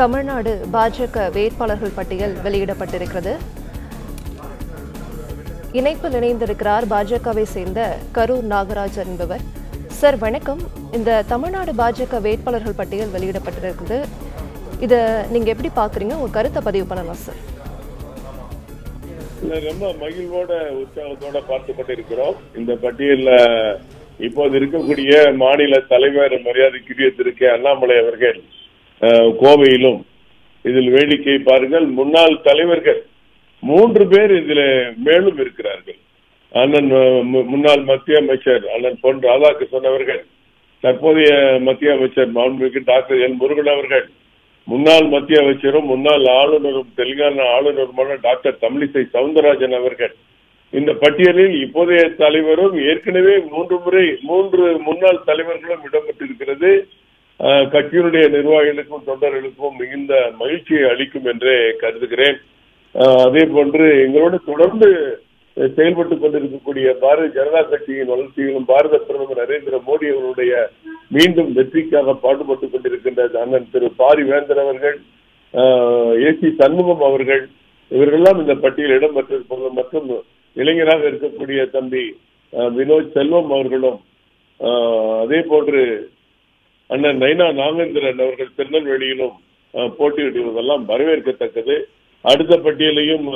தமிழ்நாடு பாஜக வேட்பாளர்கள் பட்டியல் வெளியிடப்பட்டிருக்கிறது. இணைப்பில் இணைந்திருக்கிறார் பாஜகவை சேர்ந்த கரூர் நாகராஜ் என்பவர். சார் வணக்கம். இந்த தமிழ்நாடு பாஜக வேட்பாளர்கள் பட்டியல் வெளியிடப்பட்டிருக்குது இதை நீங்க எப்படி பாக்குறீங்க உங்க கருத்தை பதிவு பண்ணலாம் சார். ரொம்ப மகிழ்வோட உற்சாகத்தோட பார்த்து கொண்டிருக்கிறோம். இந்த பட்டியல்ல இப்போது இருக்கக்கூடிய மாநில தலைவர் மரியாதைக்குரிய திரு கே அண்ணாமலை அவர்கள் கோவையிலும் இதில் வேடிக்கை பாருங்கள். முன்னாள் தலைவர்கள் மூன்று பேர் இதில் மேலும் இருக்கிறார்கள். அண்ணன் முன்னாள் மத்திய அமைச்சர் அண்ணன் பொன் ராதாகிருஷ்ணன் அவர்கள் தற்போதைய மத்திய அமைச்சர் மாண்புமிகு டாக்டர் என் முருகன் அவர்கள் முன்னாள் மத்திய அமைச்சரும் முன்னாள் ஆளுநரும் தெலுங்கானா ஆளுநருமான டாக்டர் தமிழிசை சவுந்தரராஜன் அவர்கள். இந்த பட்டியலில் இப்போதைய தலைவரும் ஏற்கனவே மூன்று முறை மூன்று முன்னாள் தலைவர்களும் இடம்பெற்றிருக்கிறது. கட்சியினுடைய நிர்வாகிகளுக்கும் தொண்டர்களுக்கும் மிகுந்த மகிழ்ச்சியை அளிக்கும் என்றே கருதுகிறேன். அதே போன்று எங்களோடு தொடர்ந்து செயல்பட்டுக் கொண்டிருக்கக்கூடிய பாரதிய ஜனதா கட்சியின் வளர்ச்சியிலும் பாரத பிரதமர் நரேந்திர மோடி அவர்களுடைய மீண்டும் வெற்றிக்காக பாடுபட்டுக் கொண்டிருக்கின்ற அண்ணன் திரு பாரி வேந்தர் அவர்கள் ஏ சி சண்முகம் அவர்கள் இவர்களெல்லாம் இந்த பட்டியலில் இடம்பெற்றிருப்பது மற்றும் இளைஞராக இருக்கக்கூடிய தம்பி அஹ், வினோத் செல்வம் அவர்களும் அதே போன்று அண்ணன் நைனா நாகேந்திரன் அவர்கள் திருநெல்வேலியிலும் போட்டியிடுவதெல்லாம் வரவேற்கத்தக்கது. அடுத்த பட்டியலையும்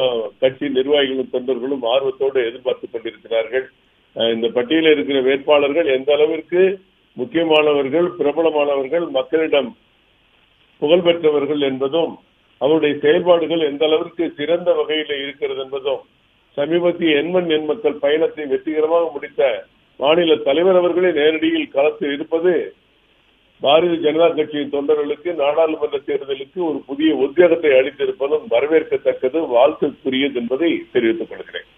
கட்சி நிர்வாகிகளும் தொண்டர்களும் ஆர்வத்தோடு எதிர்பார்த்துக் கொண்டிருக்கிறார்கள். இந்த பட்டியலில் இருக்கிற வேட்பாளர்கள் எந்த அளவிற்கு முக்கியமானவர்கள் பிரபலமானவர்கள் மக்களிடம் புகழ்பெற்றவர்கள் என்பதும் அவருடைய செயல்பாடுகள் எந்த அளவிற்கு சிறந்த வகையில் இருக்கிறது என்பதும் சமீபத்திய எண்மண் எண் மக்கள் பயணத்தை வெற்றிகரமாக முடித்த மாநில தலைவர் அவர்களே நேரடியில் களத்தில் இருப்பது பாரதிய ஜனதா கட்சியின் தொண்டர்களுக்கு நாடாளுமன்ற தேர்தலுக்கு ஒரு புதிய உத்வேகத்தை அளித்திருப்பதும் வரவேற்கத்தக்கது வாழ்த்துக்குரியது என்பதை தெரிவித்துக் கொள்கிறேன்.